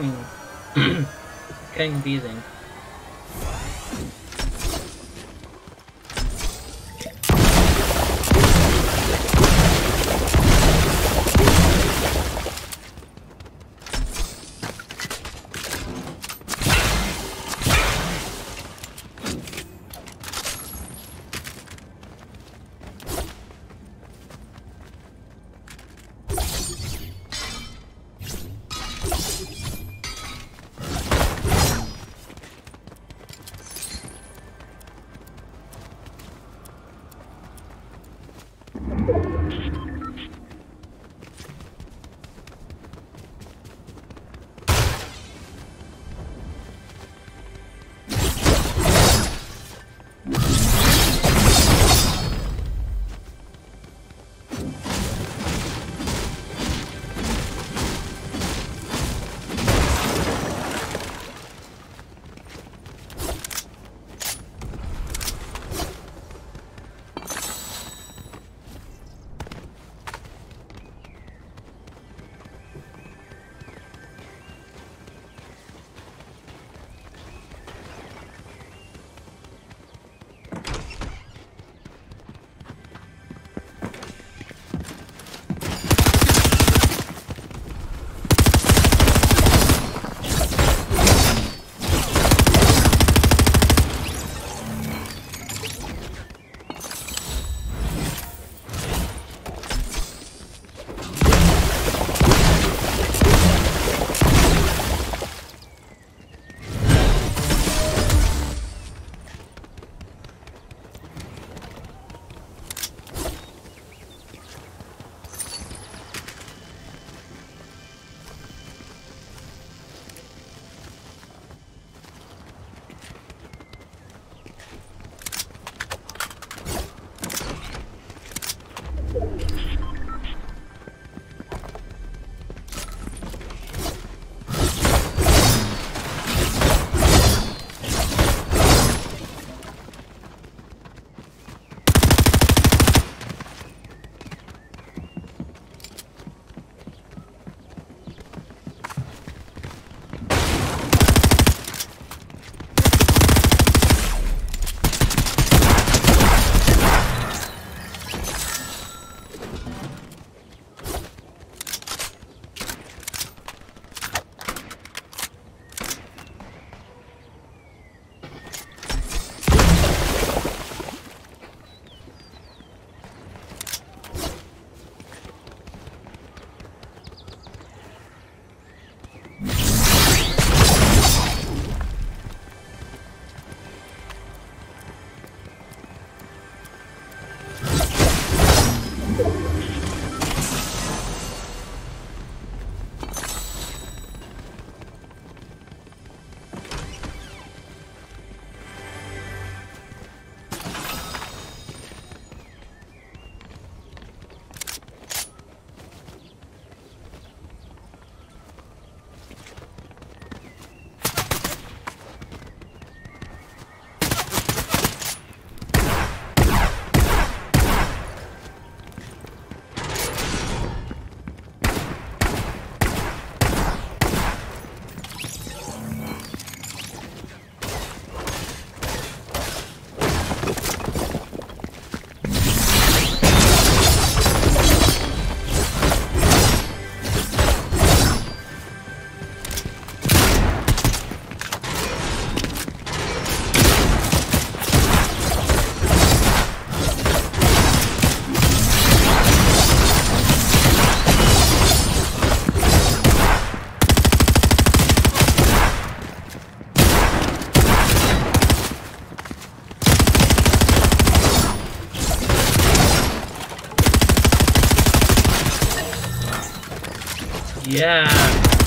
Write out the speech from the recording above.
Hmm. kind of confusing. Yeah.